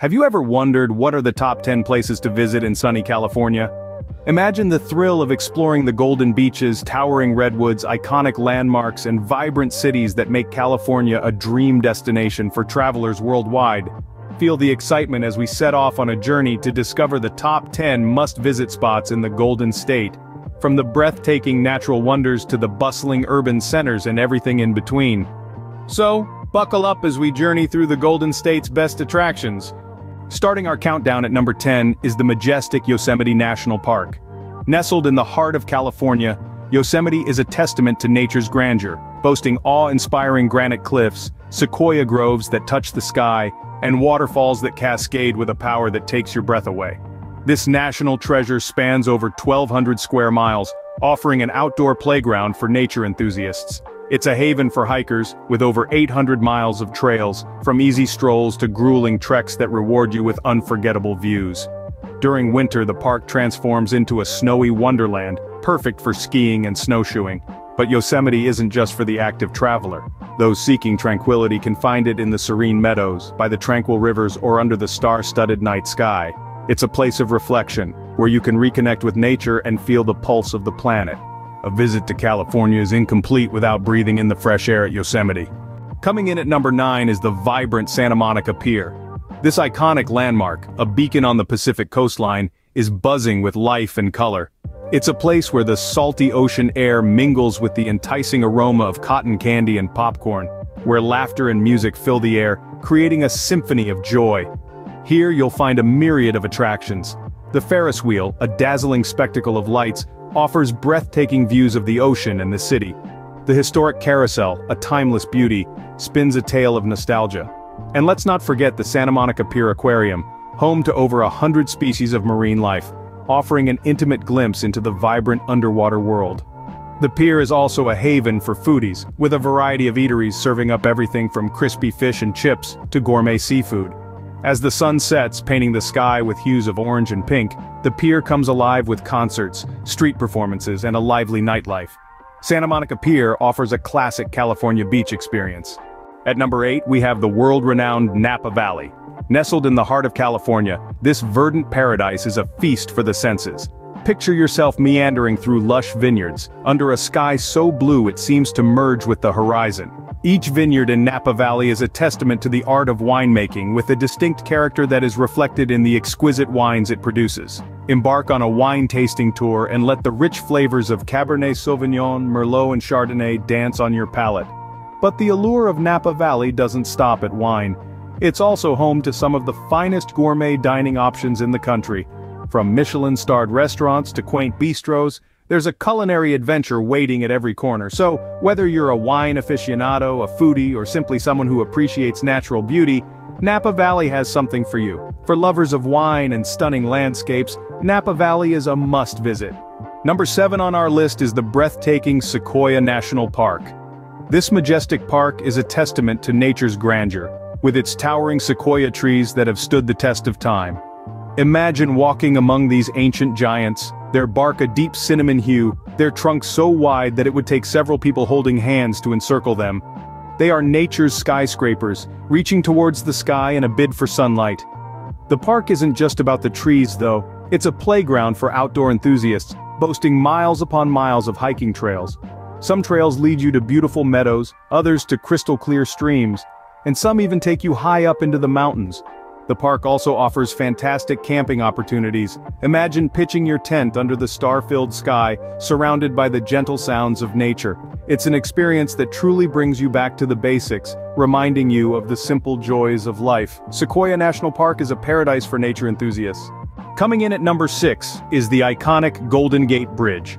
Have you ever wondered what are the top 10 places to visit in sunny California? Imagine the thrill of exploring the golden beaches, towering redwoods, iconic landmarks, and vibrant cities that make California a dream destination for travelers worldwide. Feel the excitement as we set off on a journey to discover the top 10 must-visit spots in the Golden State. From the breathtaking natural wonders to the bustling urban centers and everything in between. So, buckle up as we journey through the Golden State's best attractions. Starting our countdown at number 10 is the majestic Yosemite National Park. Nestled in the heart of California, Yosemite is a testament to nature's grandeur, boasting awe-inspiring granite cliffs, sequoia groves that touch the sky, and waterfalls that cascade with a power that takes your breath away. This national treasure spans over 1,200 square miles, offering an outdoor playground for nature enthusiasts. It's a haven for hikers, with over 800 miles of trails, from easy strolls to grueling treks that reward you with unforgettable views. During winter the park transforms into a snowy wonderland, perfect for skiing and snowshoeing. But Yosemite isn't just for the active traveler. Those seeking tranquility can find it in the serene meadows, by the tranquil rivers or under the star-studded night sky. It's a place of reflection, where you can reconnect with nature and feel the pulse of the planet. A visit to California is incomplete without breathing in the fresh air at Yosemite. Coming in at number 9 is the vibrant Santa Monica Pier. This iconic landmark, a beacon on the Pacific coastline, is buzzing with life and color. It's a place where the salty ocean air mingles with the enticing aroma of cotton candy and popcorn, where laughter and music fill the air, creating a symphony of joy. Here you'll find a myriad of attractions. The Ferris wheel, a dazzling spectacle of lights, offers breathtaking views of the ocean and the city. The historic carousel, a timeless beauty, spins a tale of nostalgia. And let's not forget the Santa Monica Pier Aquarium, home to over a hundred species of marine life, offering an intimate glimpse into the vibrant underwater world. The pier is also a haven for foodies, with a variety of eateries serving up everything from crispy fish and chips to gourmet seafood. As the sun sets, painting the sky with hues of orange and pink, the pier comes alive with concerts, street performances, and a lively nightlife. Santa Monica Pier offers a classic California beach experience. At number 8 we have the world-renowned Napa Valley. Nestled in the heart of California, this verdant paradise is a feast for the senses. Picture yourself meandering through lush vineyards, under a sky so blue it seems to merge with the horizon. Each vineyard in Napa Valley is a testament to the art of winemaking with a distinct character that is reflected in the exquisite wines it produces. Embark on a wine tasting tour and let the rich flavors of Cabernet Sauvignon, Merlot and Chardonnay dance on your palate. But the allure of Napa Valley doesn't stop at wine. It's also home to some of the finest gourmet dining options in the country. From Michelin-starred restaurants to quaint bistros, there's a culinary adventure waiting at every corner, so whether you're a wine aficionado, a foodie, or simply someone who appreciates natural beauty, Napa Valley has something for you. For lovers of wine and stunning landscapes, Napa Valley is a must-visit. Number 7 on our list is the breathtaking Sequoia National Park. This majestic park is a testament to nature's grandeur, with its towering sequoia trees that have stood the test of time. Imagine walking among these ancient giants, their bark a deep cinnamon hue, their trunks so wide that it would take several people holding hands to encircle them. They are nature's skyscrapers, reaching towards the sky in a bid for sunlight. The park isn't just about the trees though, it's a playground for outdoor enthusiasts, boasting miles upon miles of hiking trails. Some trails lead you to beautiful meadows, others to crystal clear streams, and some even take you high up into the mountains, the park also offers fantastic camping opportunities. Imagine pitching your tent under the star-filled sky, surrounded by the gentle sounds of nature. It's an experience that truly brings you back to the basics, reminding you of the simple joys of life. Sequoia National Park is a paradise for nature enthusiasts. Coming in at number 6 is the iconic Golden Gate Bridge.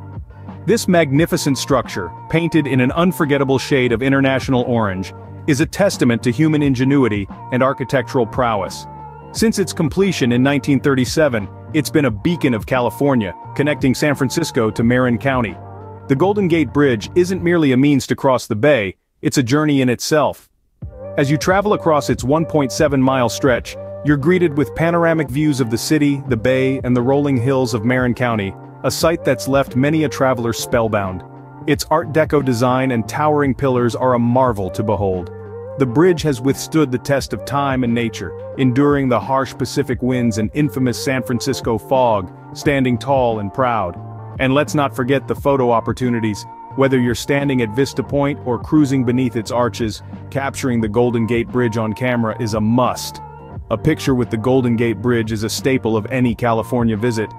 This magnificent structure, painted in an unforgettable shade of international orange, is a testament to human ingenuity and architectural prowess. Since its completion in 1937, it's been a beacon of California, connecting San Francisco to Marin County. The Golden Gate Bridge isn't merely a means to cross the bay, it's a journey in itself. As you travel across its 1.7-mile stretch, you're greeted with panoramic views of the city, the bay, and the rolling hills of Marin County, a sight that's left many a traveler spellbound. Its Art Deco design and towering pillars are a marvel to behold. The bridge has withstood the test of time and nature, enduring the harsh Pacific winds and infamous San Francisco fog, standing tall and proud. And let's not forget the photo opportunities, whether you're standing at Vista Point or cruising beneath its arches, capturing the Golden Gate Bridge on camera is a must. A picture with the Golden Gate Bridge is a staple of any California visit.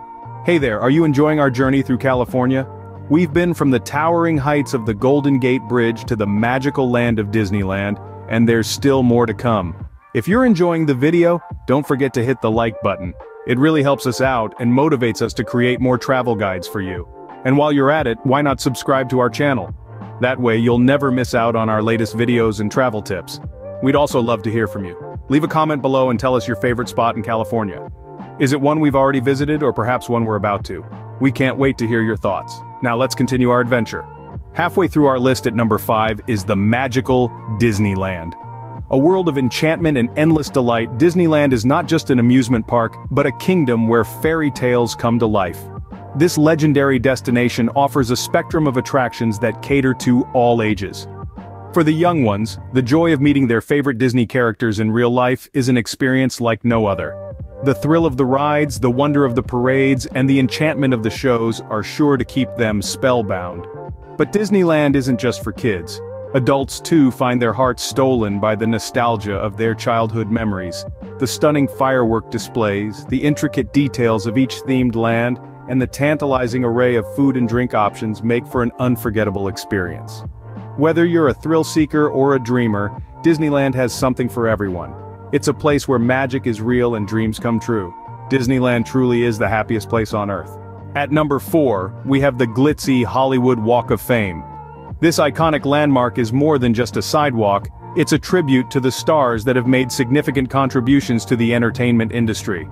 Hey there, are you enjoying our journey through California? We've been from the towering heights of the Golden Gate Bridge to the magical land of Disneyland, and there's still more to come. If you're enjoying the video, don't forget to hit the like button. It really helps us out and motivates us to create more travel guides for you. And while you're at it, why not subscribe to our channel? That way you'll never miss out on our latest videos and travel tips. We'd also love to hear from you. Leave a comment below and tell us your favorite spot in California. Is it one we've already visited or perhaps one we're about to? We can't wait to hear your thoughts. Now let's continue our adventure. Halfway through our list at number 5 is the magical Disneyland. A world of enchantment and endless delight, Disneyland is not just an amusement park, but a kingdom where fairy tales come to life. This legendary destination offers a spectrum of attractions that cater to all ages. For the young ones, the joy of meeting their favorite Disney characters in real life is an experience like no other. The thrill of the rides, the wonder of the parades, and the enchantment of the shows are sure to keep them spellbound. But Disneyland isn't just for kids. Adults too find their hearts stolen by the nostalgia of their childhood memories. The stunning firework displays, the intricate details of each themed land, and the tantalizing array of food and drink options make for an unforgettable experience. Whether you're a thrill seeker or a dreamer, Disneyland has something for everyone. It's a place where magic is real and dreams come true. Disneyland truly is the happiest place on earth. At number 4, we have the glitzy Hollywood Walk of Fame. This iconic landmark is more than just a sidewalk, it's a tribute to the stars that have made significant contributions to the entertainment industry.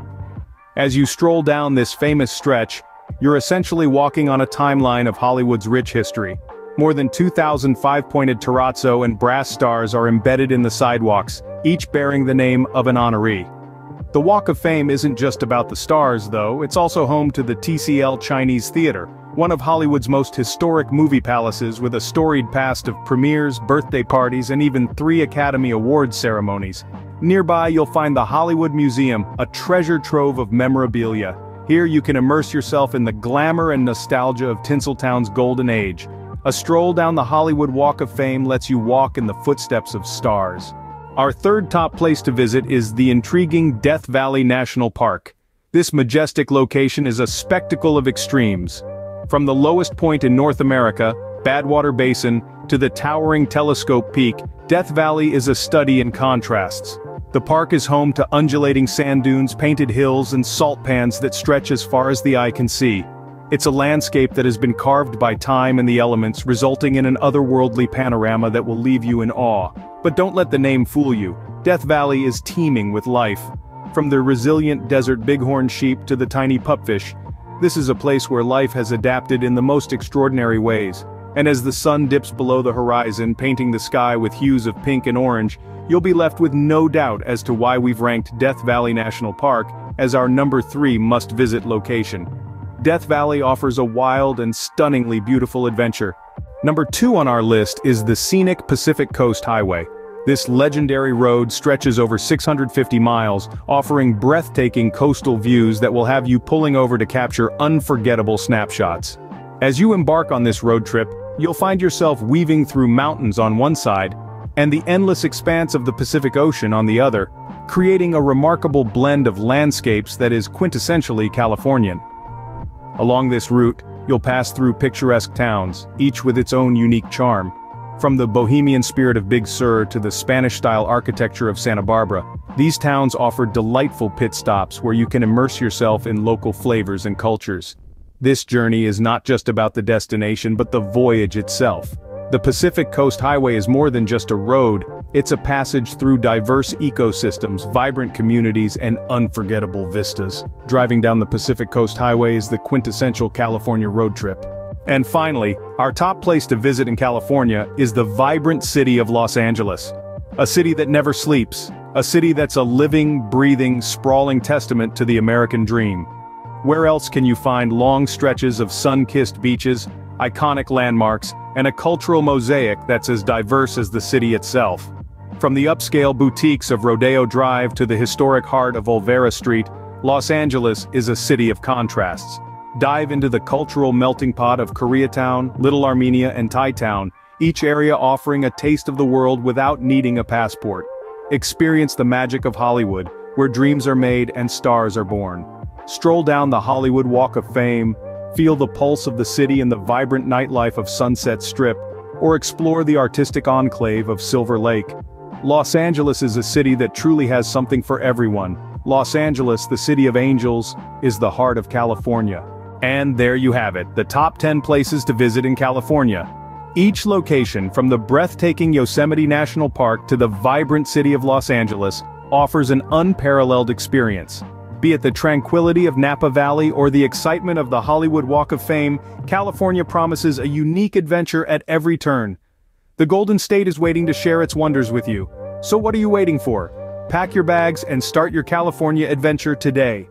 As you stroll down this famous stretch, you're essentially walking on a timeline of Hollywood's rich history. More than 2,000 five-pointed terrazzo and brass stars are embedded in the sidewalks, each bearing the name of an honoree. The Walk of Fame isn't just about the stars though, it's also home to the TCL Chinese Theater, one of Hollywood's most historic movie palaces with a storied past of premieres, birthday parties and even three Academy Awards ceremonies. Nearby you'll find the Hollywood Museum, a treasure trove of memorabilia. Here you can immerse yourself in the glamour and nostalgia of Tinseltown's golden age. A stroll down the Hollywood Walk of Fame lets you walk in the footsteps of stars. Our third top place to visit is the intriguing Death Valley National Park. This majestic location is a spectacle of extremes. From the lowest point in North America, Badwater Basin, to the towering Telescope Peak, Death Valley is a study in contrasts. The park is home to undulating sand dunes, painted hills and salt pans that stretch as far as the eye can see. It's a landscape that has been carved by time and the elements resulting in an otherworldly panorama that will leave you in awe. But don't let the name fool you, Death Valley is teeming with life. From the resilient desert bighorn sheep to the tiny pupfish, this is a place where life has adapted in the most extraordinary ways. And as the sun dips below the horizon painting the sky with hues of pink and orange, you'll be left with no doubt as to why we've ranked Death Valley National Park as our number 3 must-visit location. Death Valley offers a wild and stunningly beautiful adventure. Number 2 on our list is the scenic Pacific Coast Highway. This legendary road stretches over 650 miles, offering breathtaking coastal views that will have you pulling over to capture unforgettable snapshots. As you embark on this road trip, you'll find yourself weaving through mountains on one side and the endless expanse of the Pacific Ocean on the other, creating a remarkable blend of landscapes that is quintessentially Californian. Along this route, you'll pass through picturesque towns, each with its own unique charm. From the bohemian spirit of Big Sur to the Spanish-style architecture of Santa Barbara, these towns offer delightful pit stops where you can immerse yourself in local flavors and cultures. This journey is not just about the destination but the voyage itself. The Pacific Coast Highway is more than just a road, it's a passage through diverse ecosystems, vibrant communities, and unforgettable vistas. Driving down the Pacific Coast Highway is the quintessential California road trip. And finally, our top place to visit in California is the vibrant city of Los Angeles. A city that never sleeps, a city that's a living, breathing, sprawling testament to the American dream. Where else can you find long stretches of sun-kissed beaches, iconic landmarks, and a cultural mosaic that's as diverse as the city itself. From the upscale boutiques of Rodeo Drive to the historic heart of Olvera Street, Los Angeles is a city of contrasts. Dive into the cultural melting pot of Koreatown, Little Armenia and Thai Town, each area offering a taste of the world without needing a passport. Experience the magic of Hollywood, where dreams are made and stars are born. Stroll down the Hollywood Walk of Fame, feel the pulse of the city in the vibrant nightlife of Sunset Strip, or explore the artistic enclave of Silver Lake. Los Angeles is a city that truly has something for everyone. Los Angeles, the city of angels, is the heart of California. And there you have it, the top 10 places to visit in California. Each location, from the breathtaking Yosemite National Park to the vibrant city of Los Angeles, offers an unparalleled experience. Be it the tranquility of Napa Valley or the excitement of the Hollywood Walk of Fame, California promises a unique adventure at every turn. The Golden State is waiting to share its wonders with you. So what are you waiting for? Pack your bags and start your California adventure today.